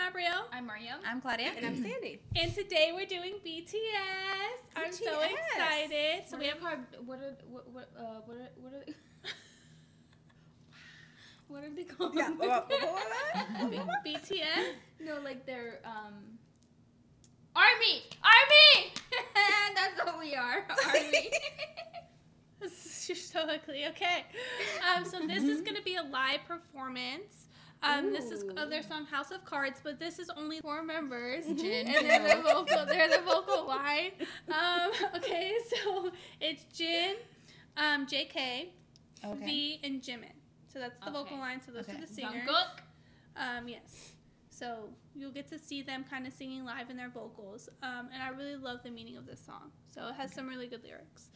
Abrielle. I'm Mario. I'm Claudia. And I'm Sandy. And today we're doing BTS. I'm so excited. So What we have they called? What are what what uh what are what are they? what are they called? Yeah. BTS. no, like they're um army, army. That's what we are, army. You're so ugly. Okay. Um, so this is going to be a live performance. Um, this is uh, their song House of Cards, but this is only four members, Jin. and they're the vocal. They're the vocal line. Um, okay, so it's Jin, um, J.K., Okay. V, and Jimin. So that's the vocal line. So those Okay. are the singers. Jungkook. Um, yes. So you'll get to see them kind of singing live in their vocals. Um, and I really love the meaning of this song. So it has some really good lyrics.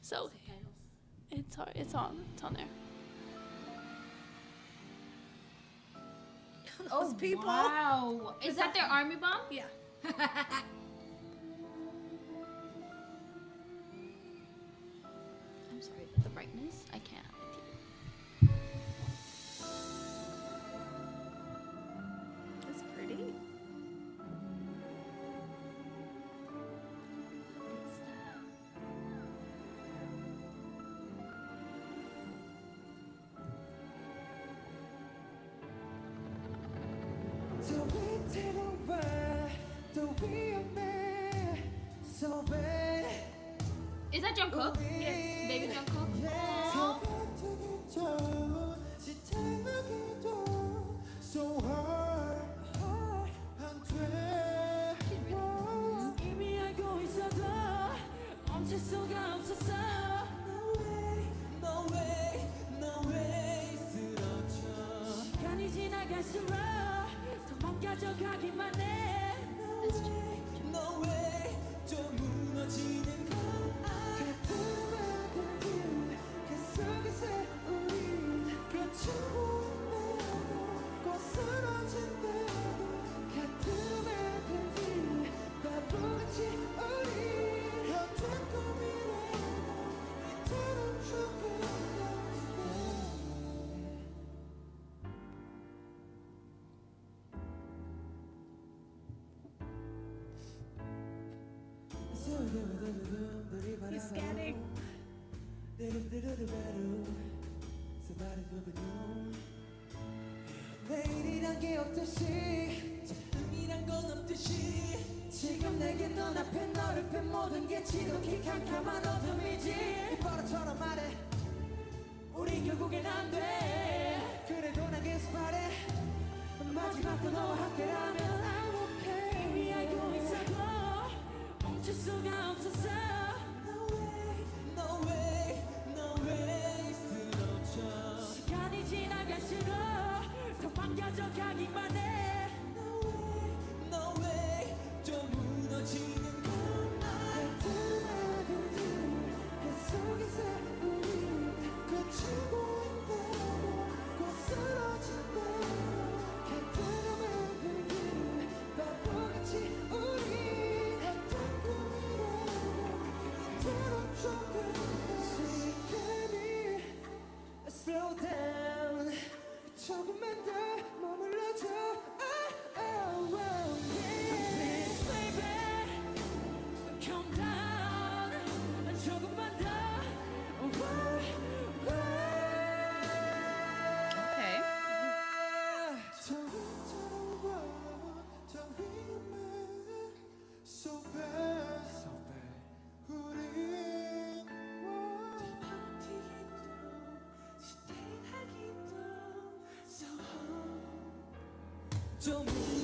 So it's on, it's on it's on there. Those oh, people. Wow. Is that their army bomb? Yeah. I'm sorry, but the brightness, I can't Even though we are mad, so bad. Is that Jungkook? Yes, baby Jungkook. Aww. No way, no way, 쓰러져 시간이 지나갈수록 가져 가기만 해 내일이란 게 없듯이 자음이란 건 없듯이 지금 내게 눈앞에 너를 뺀 모든 게 지독히 캄캄한 어둠이지 이 버릇처럼 말해 우린 결국엔 안돼 그래도 난 계속 바래 마지막도 너와 함께라면 I'm okay. 알고 있어도 멈출 수가 없었어 Tell me.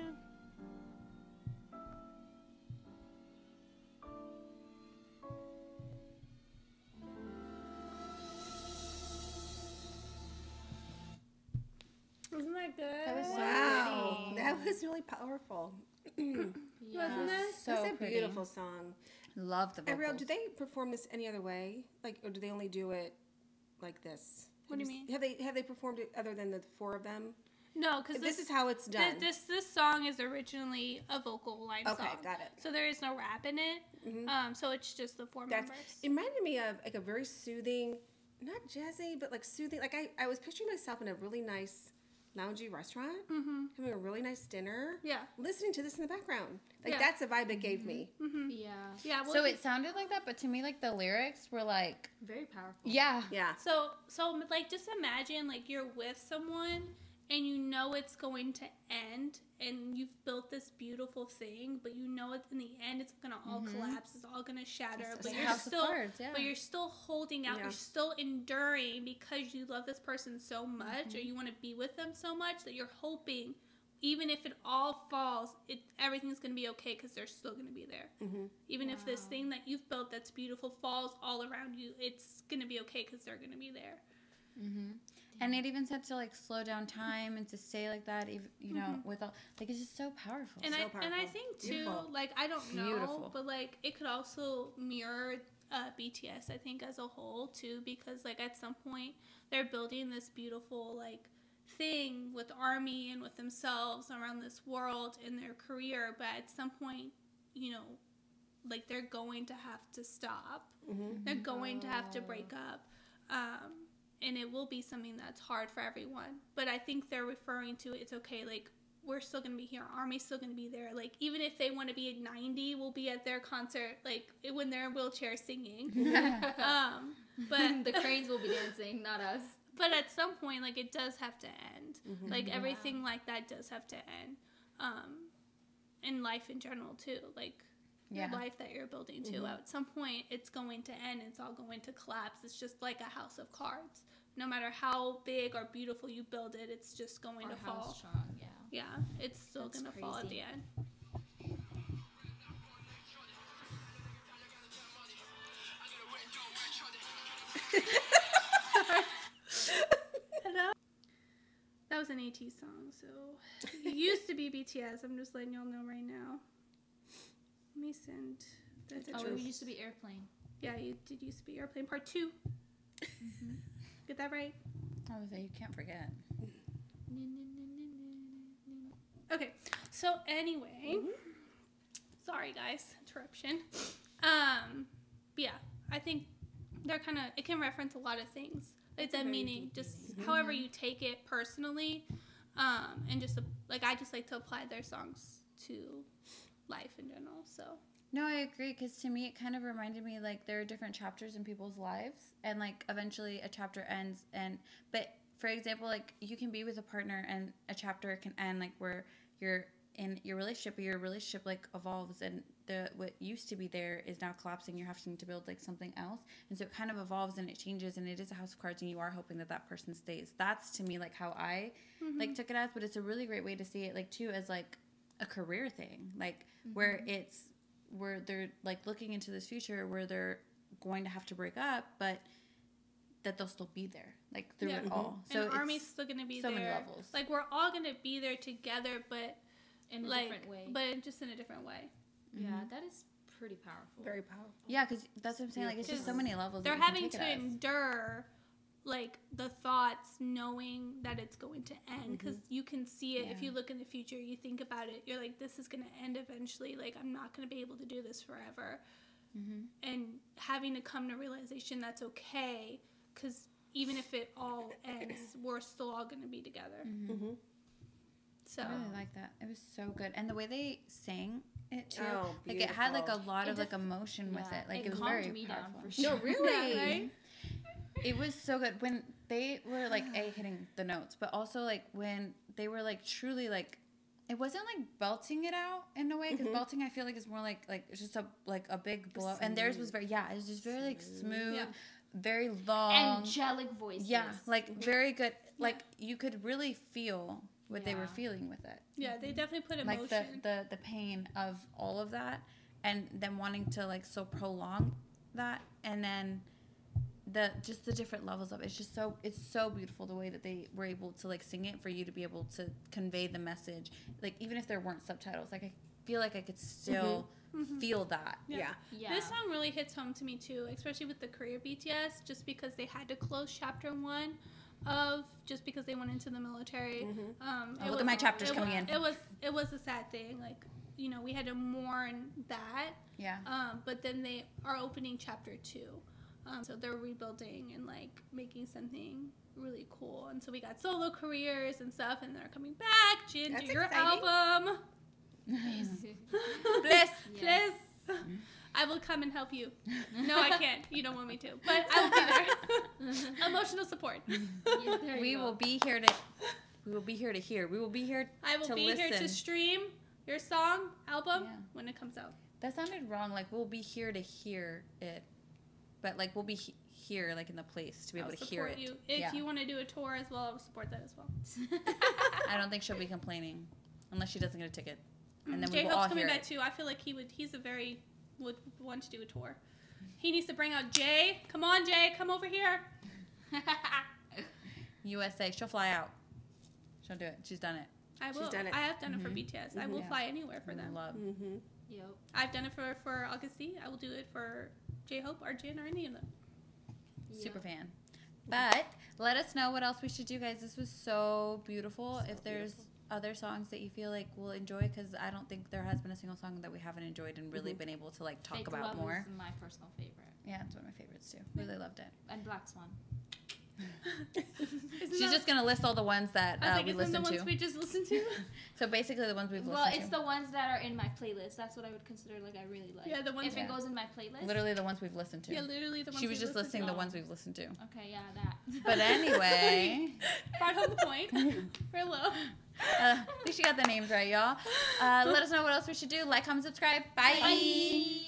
Yeah. Wasn't that good? That was so wow. Pretty. That was really powerful. yeah. Wasn't it? So That's a pretty. beautiful song. Love the vocals. Ariel, do they perform this any other way? Like, or do they only do it like this? What do you mean? Have they have they performed it other than the four of them? No, because This, is how it's done. This, this this song is originally a vocal line Okay, song. got it. So there is no rap in it. Mhm. Um, so it's just the four That's members. it reminded me of like a very soothing, not jazzy, but like soothing. Like I, I was picturing myself in a really nice loungy restaurant, mm-hmm. having a really nice dinner, Yeah. listening to this in the background. Like Yeah. that's the vibe it gave me. Mm-hmm. Yeah. Yeah. Well, so it sounded like that, but to me, like the lyrics were like, Very powerful. yeah, Yeah. So so like just imagine like you're with someone and you know it's going to end and you've built this beautiful thing, but you know it in the end it's gonna all Mhm. collapse, it's all gonna shatter. It's but you're still cards, yeah. but you're still holding out, Yeah. you're still enduring because you love this person so much Mm-hmm. or you want to be with them so much that you're hoping even if it all falls, it everything's gonna be okay because they're still gonna be there. hmm Even if this thing that you've built that's beautiful falls all around you, it's gonna be okay because they're gonna be there. hmm And it even said to like slow down time and to stay like that, even you know, Mhm. with all like it's just so powerful. And So I and I think too, Beautiful. like I don't know, Beautiful. but like it could also mirror uh, BTS. I think as a whole too, because like at some point they're building this beautiful like thing with army and with themselves around this world in their career, but at some point, you know, like they're going to have to stop. hmm They're going to have to Oh. break up. Um, and it will be something that's hard for everyone. But I think they're referring to it's okay, like, we're still going to be here. Army's still going to be there. Like, even if they want to be at 90, we'll be at their concert, like, when they're in wheelchair singing. um, but, the cranes will be dancing, not us. but at some point, like, it does have to end. Mhm. Like, Yeah. everything like that does have to end. Um, in life in general, too. Like, yeah. your life that you're building to. Mhm. At some point, it's going to end. It's all going to collapse. It's just like a house of cards. No matter how big or beautiful you build it, it's just going Our to fall. strong, yeah. Yeah, it's still That's going to fall at the end. Hello? That was an AT song, so it used to be BTS. I'm just letting y'all know right now. Let me. That's the a Oh, truth. we used to be airplane. yeah, you did used to be Airplane Part 2. Get that right? I was like, you can't forget. Okay, so anyway, sorry guys, interruption. Um, but yeah, I think they're kind of, it can reference a lot of things. It's a a meaning, just meaning. however you take it personally. Um, and just, like, I just like to apply their songs to life in general, so. No, I agree because to me it kind of reminded me like there are different chapters in people's lives, and like eventually a chapter ends. And but for example, like you can be with a partner and a chapter can end like where you're in your relationship, but your relationship like evolves, and the what used to be there is now collapsing. You're having to build like something else, and so it kind of evolves and it changes, and it is a house of cards, and you are hoping that that person stays. That's to me like how I like mm-hmm. took it as, but it's a really great way to see it like too as like a career thing, like where it's where they're like looking into this future where they're going to have to break up, but that they'll still be there like through Yeah. it all. So and Army's still gonna be so there. many levels. Like, we're all gonna be there together, but, In a like, different way. but just in a different way. yeah, Mhm. that is pretty powerful. Very powerful. yeah, because that's what I'm saying. Like it's just so many levels. they're that you can having to it as. endure like the thoughts knowing that it's going to end because you can see it if you look in the future you think about it you're like this is going to end eventually like i'm not going to be able to do this forever Mhm. and having to come to realization that's okay because even if it all ends we're still all going to be together Mhm. hmm so I really like that. It was so good, and the way they sang it too. Oh, like it had like a lot It of like def- emotion with it. Like it it, was calmed very me down powerful. for No, really. Yeah, right? It was so good. When they were like a hitting the notes, but also like when they were like truly like it wasn't like belting it out in a way because Mhm. belting I feel like is more like like it's just a like a big blow, and theirs was very yeah it was just very like smooth, Yeah. very long, Angelic voices. yeah like very good like you could really feel what they were feeling with it. Yeah they definitely put like the, the the pain of all of that and them wanting to like so prolong that and then the just the different levels of it. it's just so it's so beautiful the way that they were able to like sing it for you to be able to convey the message. Like even if there weren't subtitles, like I feel like I could still feel that. Yeah. Yeah. Yeah. This song really hits home to me too, especially with the career BTS, just because they had to close chapter one of just because they went into the military. Mm-hmm. Um, Oh, it look at my chapters coming was, in. It was it was a sad thing, like you know we had to mourn that, Yeah. um, but then they are opening chapter two, um, so they're rebuilding and like making something really cool. And so we got solo careers and stuff, and they're coming back. Jin, That's do your exciting. album. Bliss. Please. I will come and help you. No, I can't. You don't want me to, but I will be there. Emotional support. Yeah, there We go. will be here to we will be here to hear. We will be here I will to be listen. here to stream your song album Yeah. when it comes out. That sounded wrong. Like we'll be here to hear it, but like we'll be he- here, like in the place to be able I'll to hear support it. you. If Yeah. you want to do a tour as well, I will support that as well. I don't think she'll be complaining unless she doesn't get a ticket, and then we will Hope's all coming hear back it. too. I feel like he would. He's a very would want to do a tour. He needs to bring out Jay. Come on, Jay. Come over here. USA, she'll fly out. She'll do it. She's done it. I will. She's done it. I have done it for. BTS. I will Yeah. fly anywhere for them. Love. Mm-hmm. Yep. I've done it for for Agust D. I will do it for J Hope or Jin or any of them. Super fan. But let us know what else we should do, guys. This was so beautiful. if there's other songs that you feel like we'll enjoy, because I don't think there has been a single song that we haven't enjoyed and really Mhm. been able to like talk Fake about Love more. is my personal favorite. Yeah, it's one of my favorites too. Really loved it. And Black Swan. Isn't She's that- just gonna list all the ones that I was uh, like, we isn't listened the ones to. we just listened to? So basically, the ones we've Well, listened to. Well, it's to. the ones that are in my playlist. That's what I would consider like I really like. Yeah, the ones If Yeah. it goes in my playlist. Literally the ones we've listened to. yeah, literally the ones we she we was just listened listing the ones we've listened to. Okay, yeah, that. But anyway, Brought home the point. We're low. uh, at least you got the names right, y'all. Uh, let us know what else we should do. Like, comment, subscribe. Bye. Bye.